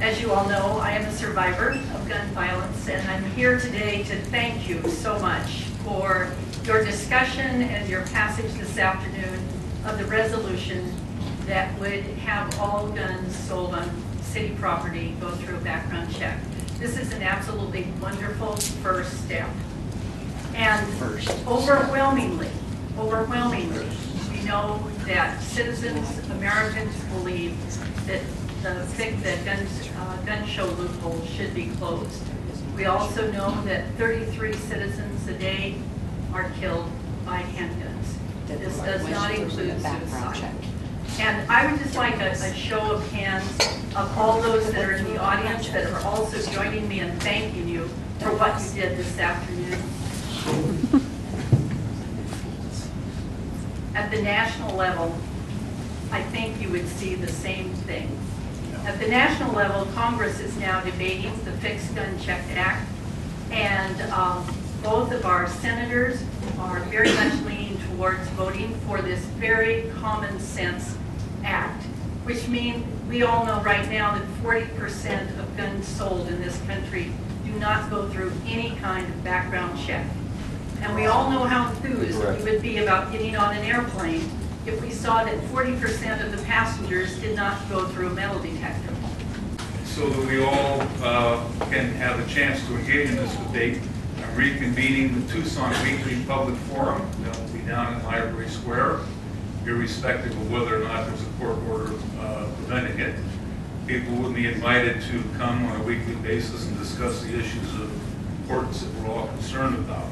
As you all know, I am a survivor of gun violence, and I'm here today to thank you so much for your discussion and your passage this afternoon of the resolution that would have all guns sold on city property go through a background check. This is an absolutely wonderful first step. And overwhelmingly, overwhelmingly, we know that citizens, Americans believe that fic- that gun, uh, gun show loopholes should be closed. We also know that 33 citizens a day are killed by handguns. This does not include suicide. And I would just like a, a show of hands of all those that are in the audience that are also joining me in thanking you for what you did this afternoon. At the national level, I think you would see the same thing. At the national level, Congress is now debating the Fix Gun Checks Act, and um, both of our senators are very much leaning towards voting for this very common sense act, which means we all know right now that 40% of guns sold in this country do not go through any kind of background check. And we all know how enthused we would be about getting on an airplane if we saw that 40% of the passengers did not go through a metal detector. so that we all uh, can have a chance to engage in this debate. I'm reconvening the Tucson Weekly Public Forum. That will be down in Library Square, irrespective of whether or not there's a court order uh, preventing it. People will be invited to come on a weekly basis and discuss the issues of importance that we're all concerned about.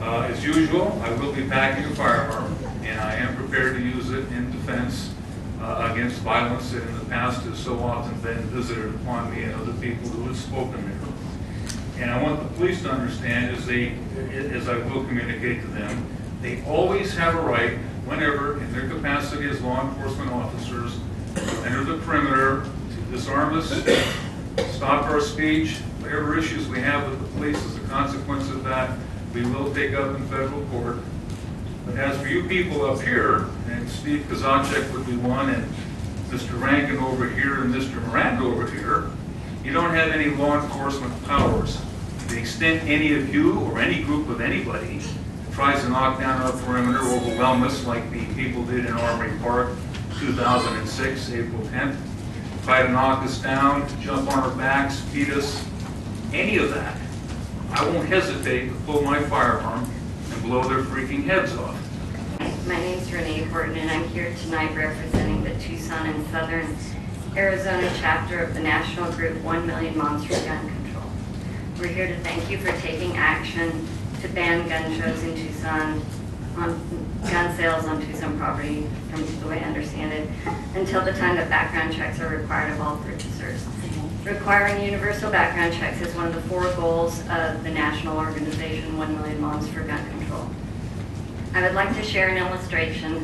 Uh, As usual, I will be packing a firearm, and I am prepared to use it in defense uh, against violence that in the past has so often been visited upon me and other people who have spoken here. And I want the police to understand, as they, as I will communicate to them, they always have a right, whenever, in their capacity as law enforcement officers, to enter the perimeter, to disarm us, stop our speech, whatever issues we have with the police as a consequence of that, we will take up in federal court. As for you people up here, and Steve Kozachik would be one, and Mr. Rankin over here, and Mr. Miranda over here, you don't have any law enforcement powers. To the extent any of you, or any group of anybody, tries to knock down our perimeter, overwhelm us like the people did in Armory Park, 2006, April 10th, try to knock us down, jump on our backs, beat us, any of that, I won't hesitate to pull my firearm and blow their freaking heads off. My name is Renee Horton, and I'm here tonight representing the Tucson and Southern Arizona chapter of the national group 1 Million Moms for Gun Control. We're here to thank you for taking action to ban gun shows in Tucson, on gun sales on Tucson property, from the way I understand it, until the time that background checks are required of all purchasers. Requiring universal background checks is one of the four goals of the national organization 1 Million Moms for Gun Control. I would like to share an illustration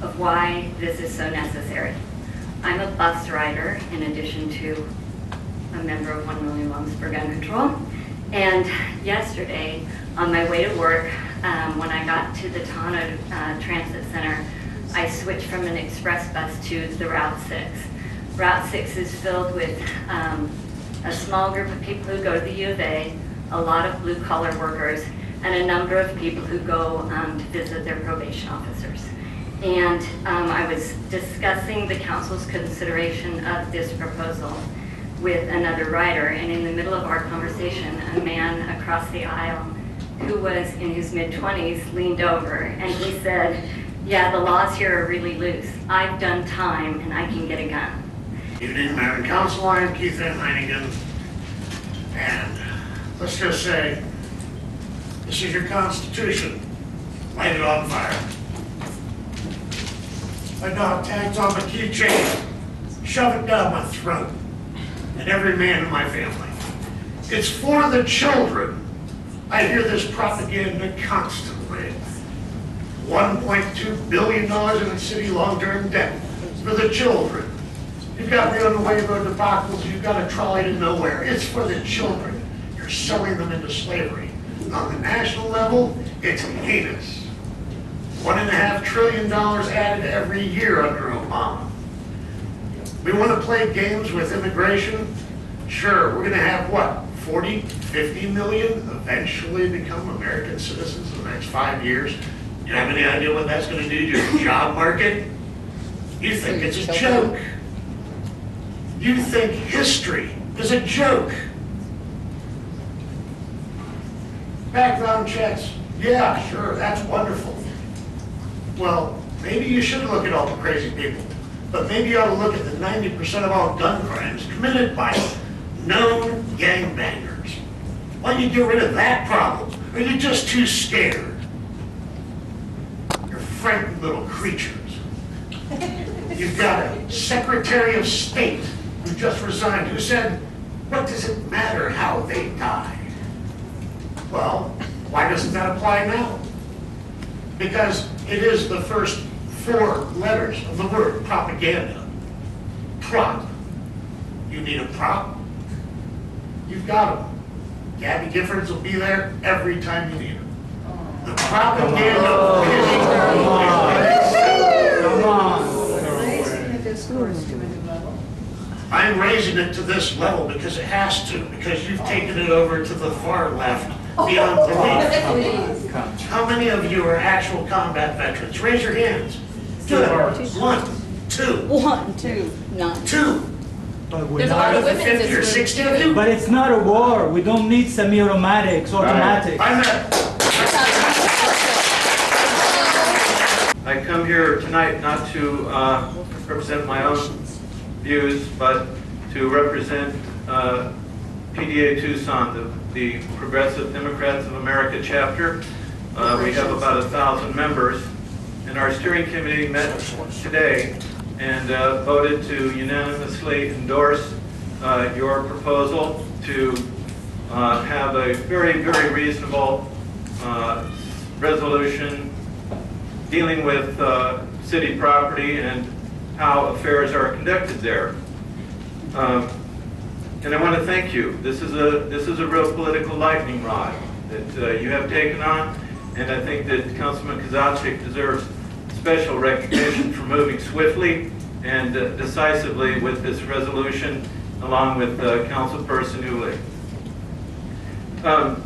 of why this is so necessary. I'm a bus rider in addition to a member of 1 Million Moms for Gun Control. And yesterday, on my way to work, um, when I got to the Tono uh, Transit Center, I switched from an express bus to the Route 6. Route 6 is filled with um, a small group of people who go to the U of A, a lot of blue collar workers, and a number of people who go um, to visit their probation officers. And um, I was discussing the council's consideration of this proposal with another writer, and in the middle of our conversation, a man across the aisle who was in his mid-20s leaned over and he said, yeah, the laws here are really loose. I've done time and I can get a gun. Evening, and Council, I'm Keith Heiningen. And let's just say, this is your constitution, light it on fire. My dog tags on my keychain, shove it down my throat, and every man in my family. It's for the children. I hear this propaganda constantly. $1.2 billion in city long-term debt for the children. You've got me on the Rio Nuevo debacles, you've got a trolley to nowhere. It's for the children. You're selling them into slavery. On the national level, it's heinous. One and a half trillion dollars added every year under Obama. We want to play games with immigration? Sure, we're gonna have what, 40, 50 million eventually become American citizens in the next five years? You have any idea what that's gonna do to your job market? You think it's a joke. You think history is a joke. Background checks, yeah, sure, that's wonderful. Well, maybe you should look at all the crazy people, but maybe you ought to look at the ninety percent of all gun crimes committed by known gangbangers. Why don't you get rid of that problem? Are you just too scared? You're frightened little creatures. You've got a Secretary of State who just resigned, who said, what does it matter how they die? Well, why doesn't that apply now? Because it is the first four letters of the word propaganda. Prop. You need a prop? You've got them. Gabby Giffords will be there every time you need her. The propaganda. Discourse to a. I'm raising it to this level because it has to, because you've taken it over to the far left beyond belief. How many of you are actual combat veterans? Raise your hands. Good. One, two, One, two, none. two. But we're There's a not, lot of Out women in 50 or this 60 of you? but it's not a war. We don't need semi-automatics, automatics. I'm not, I come here tonight not to uh, represent my own views, but to represent uh, PDA Tucson, the the Progressive Democrats of America chapter. Uh, We have about a thousand members, and our steering committee met today and uh, voted to unanimously endorse uh, your proposal to uh, have a very, very reasonable uh, resolution dealing with uh, city property and how affairs are conducted there. Um, And I want to thank you. This is a, this is a real political lightning rod that uh, you have taken on, and I think that Councilman Kozachik deserves special recognition for moving swiftly and uh, decisively with this resolution, along with uh, Councilperson Uhlich. Um,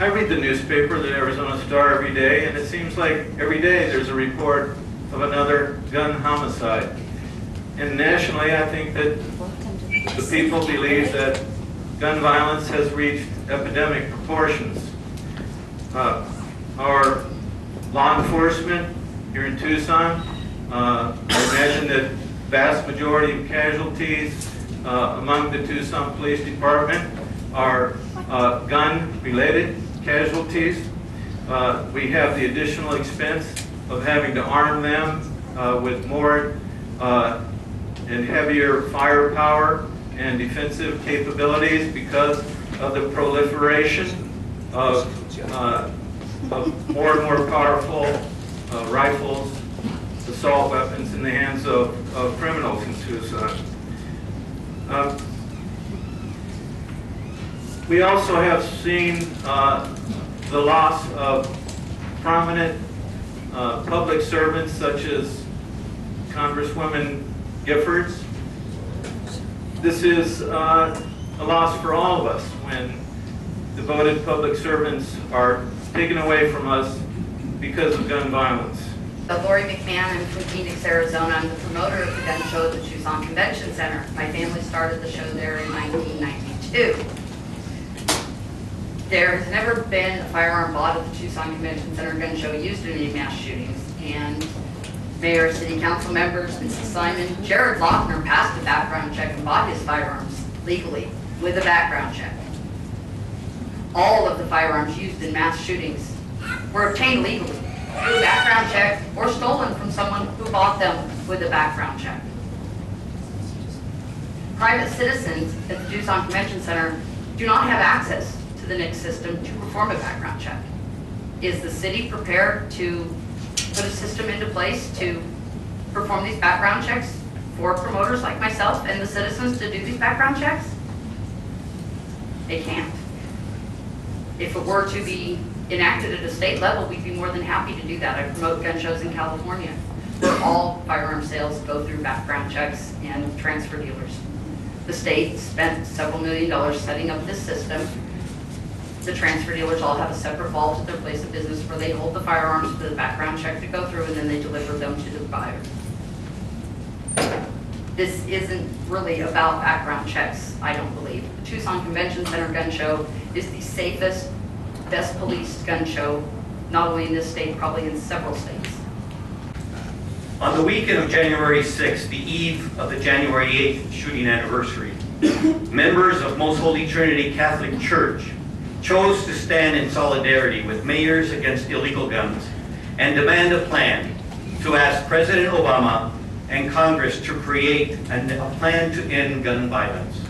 I read the newspaper, the Arizona Star, every day, and it seems like every day there's a report of another gun homicide. And nationally, I think that the people believe that gun violence has reached epidemic proportions. Uh, Our law enforcement here in Tucson, uh, I imagine that vast majority of casualties uh, among the Tucson Police Department are uh, gun-related casualties. Uh, We have the additional expense of having to arm them uh, with more and heavier firepower and defensive capabilities because of the proliferation of, uh, of more and more powerful uh, rifles, assault weapons in the hands of, of criminals in Tucson. Um, We also have seen uh, the loss of prominent uh, public servants such as Congresswoman Giffords. This is uh, a loss for all of us when devoted public servants are taken away from us because of gun violence. Lori McMahon, I'm from Phoenix, Arizona. I'm the promoter of the gun show at the Tucson Convention Center. My family started the show there in 1992. There has never been a firearm bought at the Tucson Convention Center gun show used in any mass shootings. And mayor, city council members, Mrs. Simon, Jared Loughner passed a background check and bought his firearms legally with a background check. All of the firearms used in mass shootings were obtained legally through a background check or stolen from someone who bought them with a background check. Private citizens at the Tucson Convention Center do not have access to the NICS system to perform a background check. Is the city prepared to put a system into place to perform these background checks for promoters like myself and the citizens to do these background checks? They can't. If it were to be enacted at a state level, we'd be more than happy to do that. I promote gun shows in California. where all firearm sales go through background checks and transfer dealers. The state spent several million dollars setting up this system. The transfer dealers all have a separate vault at their place of business where they hold the firearms for the background check to go through, and then they deliver them to the buyer. This isn't really about background checks, I don't believe. The Tucson Convention Center Gun Show is the safest, best policed gun show, not only in this state, probably in several states. On the weekend of January 6th, the eve of the January 8th shooting anniversary, members of Most Holy Trinity Catholic Church chose to stand in solidarity with Mayors Against Illegal Guns and demand a plan to ask President Obama and Congress to create a plan to end gun violence.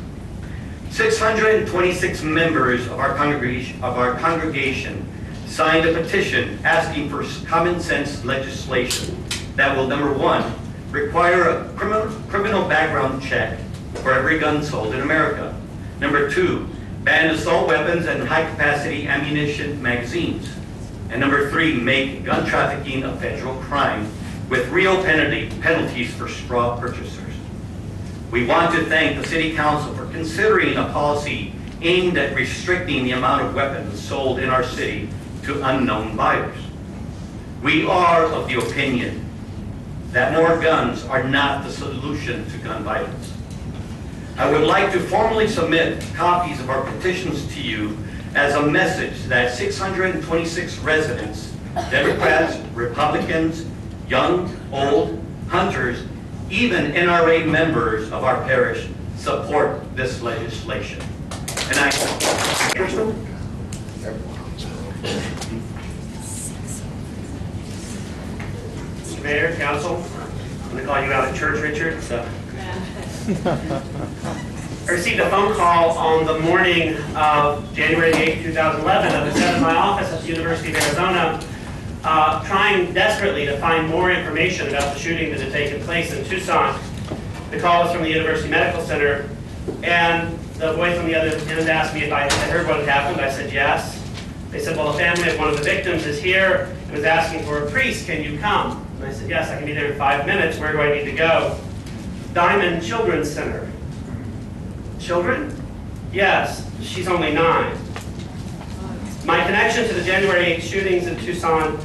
626 members of our congregation, of our congregation signed a petition asking for common sense legislation that will, number one, require a criminal, criminal background check for every gun sold in America. Number two, ban assault weapons and high-capacity ammunition magazines. And number three, make gun trafficking a federal crime with real penalty, penalties for straw purchasers. We want to thank the City Council for considering a policy aimed at restricting the amount of weapons sold in our city to unknown buyers. We are of the opinion that more guns are not the solution to gun violence. I would like to formally submit copies of our petitions to you as a message that 626 residents, Democrats, Republicans, young, old, hunters, even NRA members of our parish support this legislation. And I, Mayor, council, I'm going to call you out of church, Richard, so. I received a phone call on the morning of January 8, 2011. I was at my office at the University of Arizona, uh, trying desperately to find more information about the shooting that had taken place in Tucson. The call was from the University Medical Center, and the voice on the other end asked me if I had heard what had happened. I said yes. They said, well, the family of one of the victims is here and was asking for a priest. Can you come? And I said, yes, I can be there in five minutes. Where do I need to go? Diamond Children's Center. Children? Yes, she's only nine. My connection to the January 8 shootings in Tucson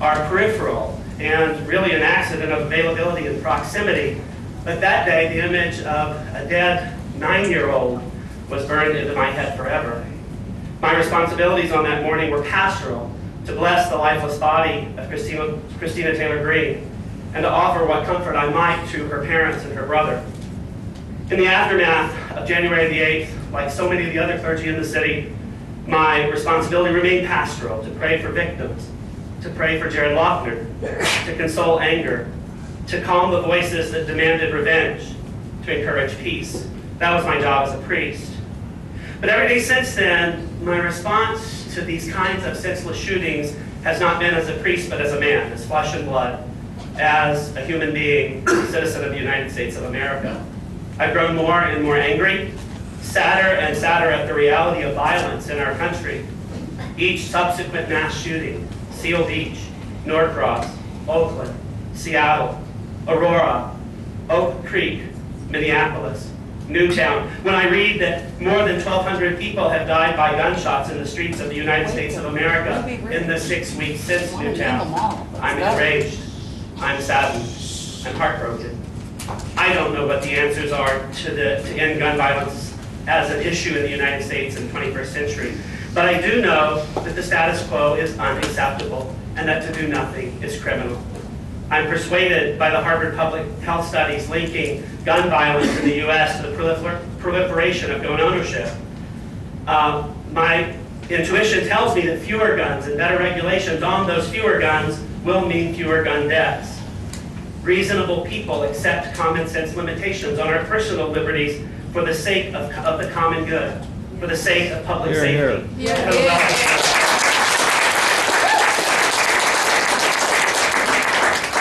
are peripheral and really an accident of availability and proximity. But that day, the image of a dead nine-year-old was burned into my head forever. My responsibilities on that morning were pastoral, to bless the lifeless body of Christina, Christina Taylor Green, and to offer what comfort I might to her parents and her brother. In the aftermath of January the 8th, like so many of the other clergy in the city, my responsibility remained pastoral, to pray for victims, to pray for Jared Loughner, to console anger, to calm the voices that demanded revenge, to encourage peace. That was my job as a priest. But every day since then, my response to these kinds of senseless shootings has not been as a priest, but as a man, as flesh and blood, as a human being, a citizen of the United States of America. I've grown more and more angry, sadder and sadder at the reality of violence in our country. Each subsequent mass shooting, Seal Beach, Norcross, Oakland, Seattle, Aurora, Oak Creek, Minneapolis, Newtown. When I read that more than 1,200 people have died by gunshots in the streets of the United States of America in the six weeks since Newtown, I'm enraged. I'm saddened. I'm heartbroken. I don't know what the answers are to the to end gun violence as an issue in the United States in the 21st century. But I do know that the status quo is unacceptable and that to do nothing is criminal. I'm persuaded by the Harvard Public Health Studies linking gun violence in the U.S. to the prolifer- proliferation of gun ownership. Um, my intuition tells me that fewer guns and better regulations on those fewer guns will mean fewer gun deaths. Reasonable people accept common sense limitations on our personal liberties for the sake of, of the common good, for the sake of public Here, here. safety. For the welfare-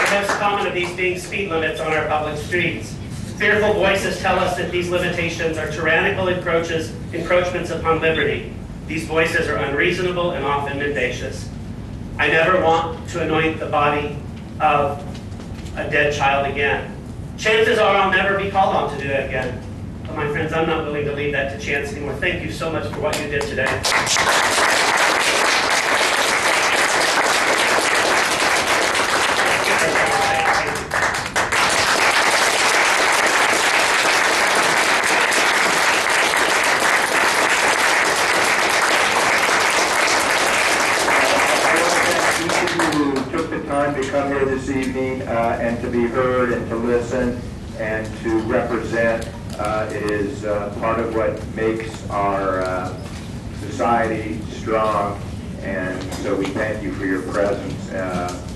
The most common of these being speed limits on our public streets. Fearful voices tell us that these limitations are tyrannical encroaches, encroachments upon liberty. These voices are unreasonable and often mendacious. I never want to anoint the body of a dead child again. Chances are I'll never be called on to do that again. But my friends, I'm not willing to leave that to chance anymore. Thank you so much for what you did today. I want to thank each of you who took the time to come here this evening uh, and to be heard and to listen and to represent. Uh, is uh, part of what makes our uh, society strong, and so we thank you for your presence. Uh,